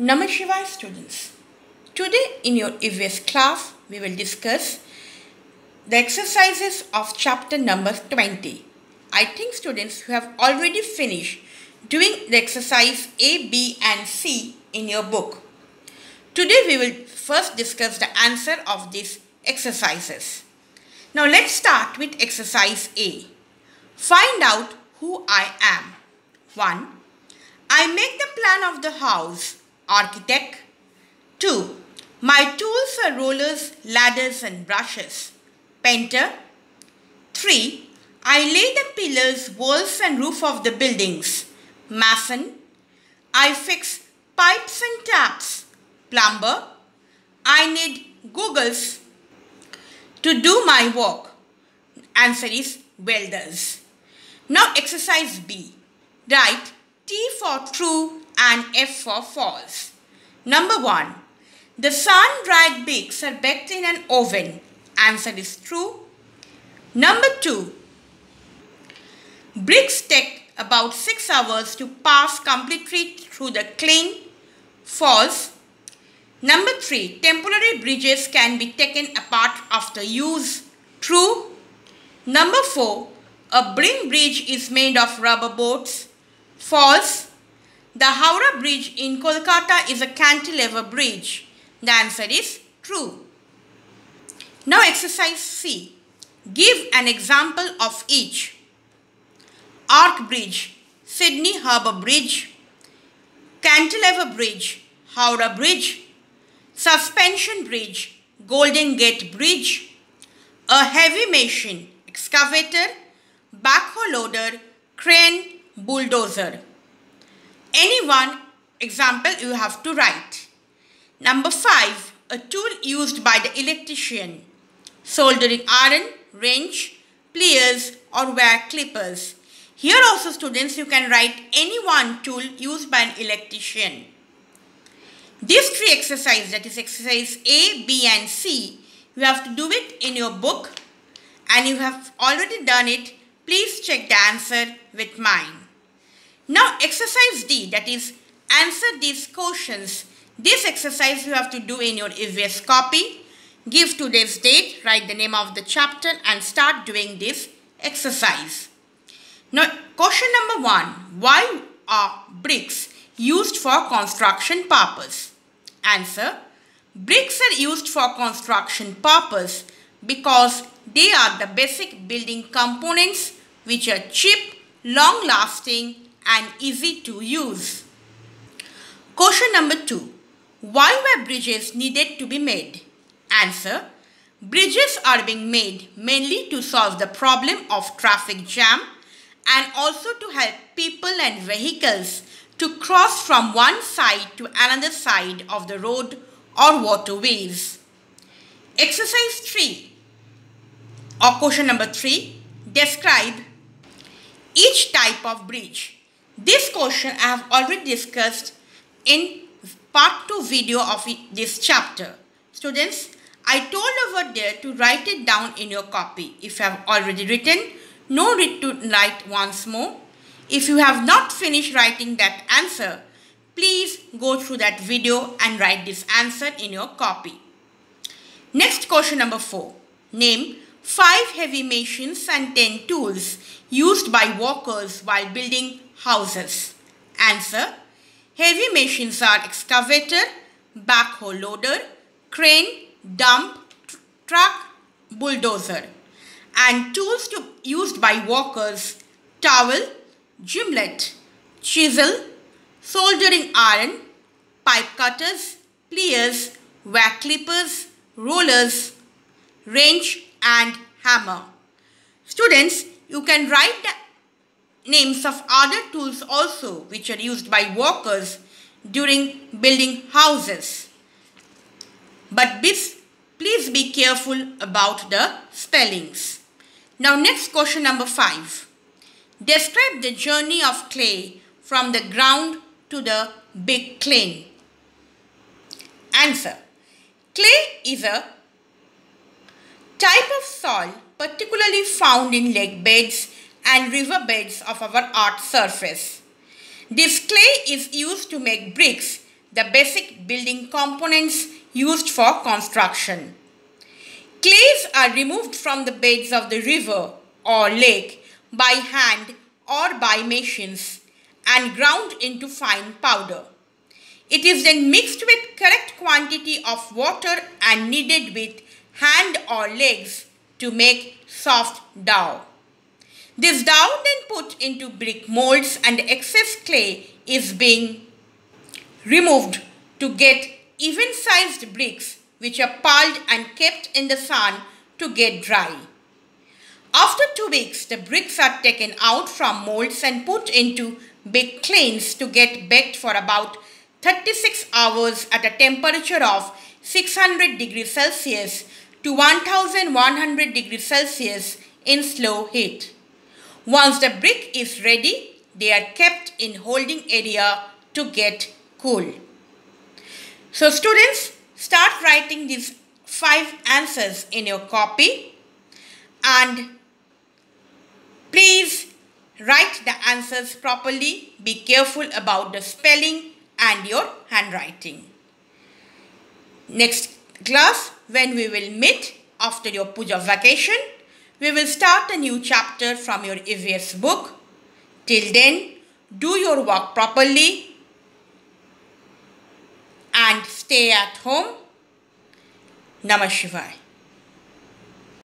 Namaskar students. Today in your EVS class we will discuss the exercises of chapter number 20. I think students who have already finished doing the exercise A, B and C in your book. Today we will first discuss the answer of these exercises. Now let's start with exercise A. Find out who I am. 1. I make the plan of the house. Architect. 2. My tools are rollers, ladders and brushes. Painter. 3. I lay the pillars, walls and roof of the buildings. Mason. I fix pipes and taps. Plumber. I need goggles to do my work. Answer is welders. Now exercise B. Write T for true and F for false. Number 1. The sun-dried bricks are baked in an oven. Answer is true. Number 2. Bricks take about 6 hours to pass completely through the kiln. False. Number 3. Temporary bridges can be taken apart after use. True. Number 4. A Birring bridge is made of rubber boats. False. The Howrah Bridge in Kolkata is a cantilever bridge. The answer is true. Now exercise C. Give an example of each. Arch Bridge, Sydney Harbour Bridge, Cantilever Bridge, Howrah Bridge, Suspension Bridge, Golden Gate Bridge, a heavy machine, excavator, backhoe loader, crane, bulldozer. Any one example you have to write. Number 5. A tool used by the electrician. Soldering iron, wrench, pliers or wire clippers. Here also students you can write any one tool used by an electrician. These three exercises that is exercise A, B and C you have to do it in your book and you have already done it please check the answer with mine. Now exercise D that is answer these questions. This exercise you have to do in your EVS copy. Give today's date, write the name of the chapter and start doing this exercise. Now question number 1. Why are bricks used for construction purpose? Answer. Bricks are used for construction purpose because they are the basic building components which are cheap, long lasting and easy to use. Question number 2. Why were bridges needed to be made? Answer. Bridges are being made mainly to solve the problem of traffic jam and also to help people and vehicles to cross from one side to another side of the road or waterways. Exercise 3 or question number 3. Describe each type of bridge. This question I have already discussed in part 2 video of this chapter. Students, I told over there to write it down in your copy. If you have already written, no need to write once more. If you have not finished writing that answer, please go through that video and write this answer in your copy. Next question number 4. Name 5 heavy machines and 10 tools used by workers while building houses. Answer. Heavy machines are excavator, backhoe loader, crane, dump, tr truck, bulldozer. And tools to, used by workers, trowel, gimlet, chisel, soldering iron, pipe cutters, pliers, wire clippers, rollers, wrench and hammer. Students, you can write the names of other tools also which are used by workers during building houses. But please be careful about the spellings. Now next question number 5. Describe the journey of clay from the ground to the big kiln. Answer. Clay is a type of soil particularly found in lake beds and river beds of our earth surface. This clay is used to make bricks the basic building components used for construction. Clays are removed from the beds of the river or lake by hand or by machines and ground into fine powder. It is then mixed with correct quantity of water and kneaded with hand or legs to make soft dough. This dough then put into brick molds and excess clay is being removed to get even sized bricks which are piled and kept in the sun to get dry. After two weeks, the bricks are taken out from molds and put into big kilns to get baked for about 36 hours at a temperature of 600 degrees Celsius to 1100 degrees Celsius in slow heat. Once the brick is ready, they are kept in holding area to get cool. So students, start writing these five answers in your copy and please write the answers properly. Be careful about the spelling and your handwriting. Next class, when we will meet after your puja vacation, we will start a new chapter from your EVS book. Till then, do your work properly and stay at home. Namah Shivaya.